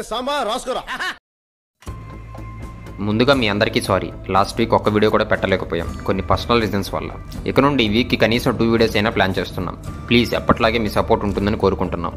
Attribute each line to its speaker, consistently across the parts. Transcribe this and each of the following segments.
Speaker 1: అరే సాంబా రాసుకోరా.
Speaker 2: ముందుగా మీ అందరికీ సారీ. లాస్ట్ వీక్ ఒక్క వీడియో కూడా పెట్టలేకపోయాం. కొన్ని పర్సనల్ రీజన్స్ వల్ల. ఇక నుండి ఈ వీక్కి కనీసం టూ వీడియోస్ అయినా ప్లాన్ చేస్తున్నాం. ప్లీజ్ ఎప్పట్లాగే మీ సపోర్ట్ ఉంటుందని కోరుకుంటున్నాం.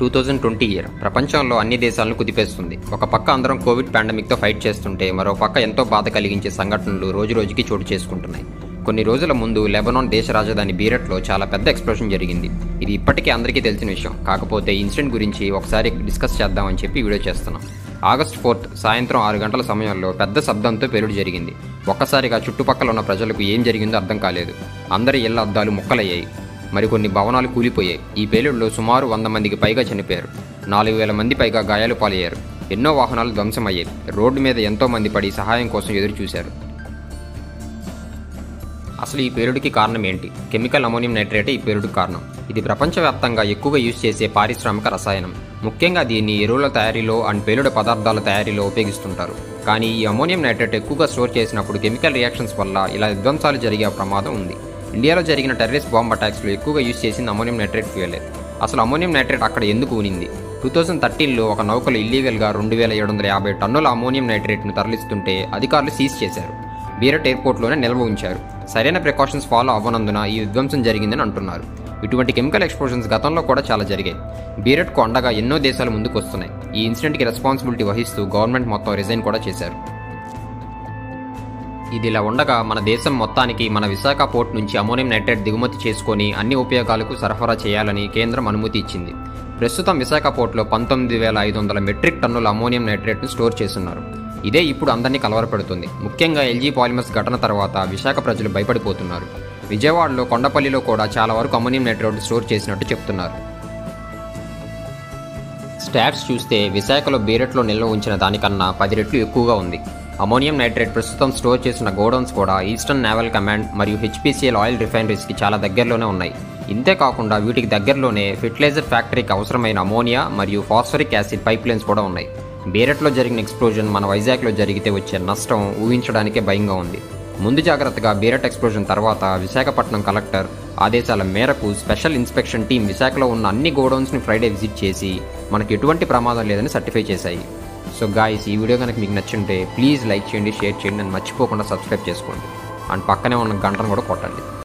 Speaker 2: Two thousand twenty year. ప్రపంచంలో అన్ని దేశాలను కుదిపేస్తుంది. ఒక పక్క అందరం కోవిడ్ పాండమిక్తో ఫైట్ చేస్తుంటే మరో పక్క ఎంతో బాధ కలిగించే సంఘటనలు రోజు రోజుకి చోటు చేసుకుంటున్నాయి. కొన్ని రోజుల ముందు లెబనాన్ దేశ రాజధాని బీరట్లో చాలా పెద్ద ఎక్స్ప్లోషన్ జరిగింది. ఇది ఇప్పటికీ అందరికీ తెలిసిన విషయం. కాకపోతే ఇన్సిడెంట్ గురించి ఒకసారి డిస్కస్ చేద్దామని చెప్పి వీడియో చేస్తున్నాం. ఆగస్ట్ ఫోర్త్ సాయంత్రం ఆరు గంటల సమయంలో పెద్ద శబ్దంతో పెరుడు జరిగింది. ఒక్కసారిగా చుట్టుపక్కల ఉన్న ప్రజలకు ఏం జరిగిందో అర్థం కాలేదు. అందరి ఇళ్ళ అద్దాలు ముక్కలయ్యాయి. మరికొన్ని భవనాలు కూలిపోయాయి. ఈ పేలుడులో సుమారు వంద మందికి పైగా చనిపోయారు. నాలుగు వేల మంది పైగా గాయాలు పాలయ్యారు. ఎన్నో వాహనాలు ధ్వంసమయ్యాయి. రోడ్డు మీద ఎంతో మంది పడి సహాయం కోసం ఎదురు చూశారు అసలు ఈ పేరుడికి కారణం ఏంటి? కెమికల్ అమోనియం నైట్రేటే ఈ పేరుడికి కారణం. ఇది ప్రపంచవ్యాప్తంగా ఎక్కువగా యూజ్ చేసే పారిశ్రామిక రసాయనం. ముఖ్యంగా దీన్ని ఎరువుల తయారీలో అండ్ పేలుడు పదార్థాల తయారీలో ఉపయోగిస్తుంటారు. కానీ ఈ అమోనియం నైట్రేట్ ఎక్కువగా స్టోర్ చేసినప్పుడు కెమికల్ రియాక్షన్స్ వల్ల ఇలా విధ్వంసాలు జరిగే ప్రమాదం ఉంది. ఇండియాలో జరిగిన టెర్రరిస్ట్ బాంబ్ అటాక్స్లో ఎక్కువగా యూజ్ చేసింది అమోనియం నైట్రేట్ ఫ్యూయలే. అసలు అమోనియం నైట్రేట్ అక్కడ ఎందుకు ఉనింది టూ థౌజండ్ థర్టీన్లో ఒక నౌకలు ఇల్లీగల్గా రెండు వేల ఏడు వందల యాభై టన్నుల అమోనియం నైట్రేట్ను తరలిస్తుంటే అధికారులు సీజ్ చేశారు. బీరట్ ఎయిర్పోర్ట్లోనే నిల్వ ఉంచారు. సరైన ప్రికాషన్స్ ఫాలో అవ్వనందున ఈ విధ్వంసం జరిగిందని అంటున్నారు. ఇటువంటి కెమికల్ ఎక్స్ప్లోషన్స్ గతంలో కూడా చాలా జరిగాయి. బీరట్కు అండగా ఎన్నో దేశాలు ముందుకు వస్తున్నాయి ఈ ఇన్సిడెంట్కి రెస్పాన్సిబిలిటీ వహిస్తూ గవర్నమెంట్ మొత్తం రిజైన్ కూడా చేశారు. ఇది ఇలా ఉండగా మన దేశం మొత్తానికి మన విశాఖ పోర్ట్ నుంచి అమోనియం నైట్రేట్ దిగుమతి చేసుకొని అన్ని ఉపయోగాలకు సరఫరా చేయాలని కేంద్రం అనుమతి ఇచ్చింది. ప్రస్తుతం విశాఖ పోర్ట్లో పంతొమ్మిది వేల ఐదు వందల మెట్రిక్ టన్నుల అమోనియం నైట్రేట్ను స్టోర్ చేస్తున్నారు. ఇదే ఇప్పుడు అందరినీ కలవరపెడుతుంది. ముఖ్యంగా ఎల్జీ పాలిమర్స్ ఘటన తర్వాత విశాఖ ప్రజలు భయపడిపోతున్నారు. విజయవాడలో కొండపల్లిలో కూడా చాలా వరకు అమోనియం నైట్రేట్ స్టోర్ చేసినట్టు చెప్తున్నారు. స్టాట్స్ చూస్తే విశాఖలో బీరెట్లో నిల్వ ఉంచిన దానికన్నా పది రెట్లు ఎక్కువగా ఉంది. అమోనియం నైట్రేట్ ప్రస్తుతం స్టోర్ చేసిన గోడౌన్స్ కూడా ఈస్టర్న్ నేవల్ కమాండ్ మరియు హెచ్పిసిఎల్ ఆయిల్ రిఫైనరీస్కి చాలా దగ్గరలోనే ఉన్నాయి. ఇంతే కాకుండా వీటికి దగ్గరలోనే ఫెర్టిలైజర్ ఫ్యాక్టరీకి అవసరమైన అమోనియా మరియు ఫాస్ఫరిక్ యాసిడ్ పైప్ లైన్స్ కూడా ఉన్నాయి. బీరెట్లో జరిగిన ఎక్స్ప్లోజన్ మన వైజాగ్లో జరిగితే వచ్చే నష్టం ఊహించడానికే భయంగా ఉంది. ముందు జాగ్రత్తగా బీరట్ ఎక్స్ప్లోజన్ తర్వాత విశాఖపట్నం కలెక్టర్ ఆదేశాల మేరకు స్పెషల్ ఇన్స్పెక్షన్ టీం విశాఖలో ఉన్న అన్ని గోడౌన్స్ని ఫ్రైడే విజిట్ చేసి మనకు ఎటువంటి ప్రమాదం లేదని సర్టిఫై చేశాయి. సో గాయస్ ఈ వీడియో కనుక మీకు నచ్చింటే ప్లీజ్ లైక్ చేయండి షేర్ చేయండి అని మర్చిపోకుండా సబ్స్క్రైబ్ చేసుకోండి. అండ్ పక్కనే ఉన్న గంటను కూడా కొట్టండి.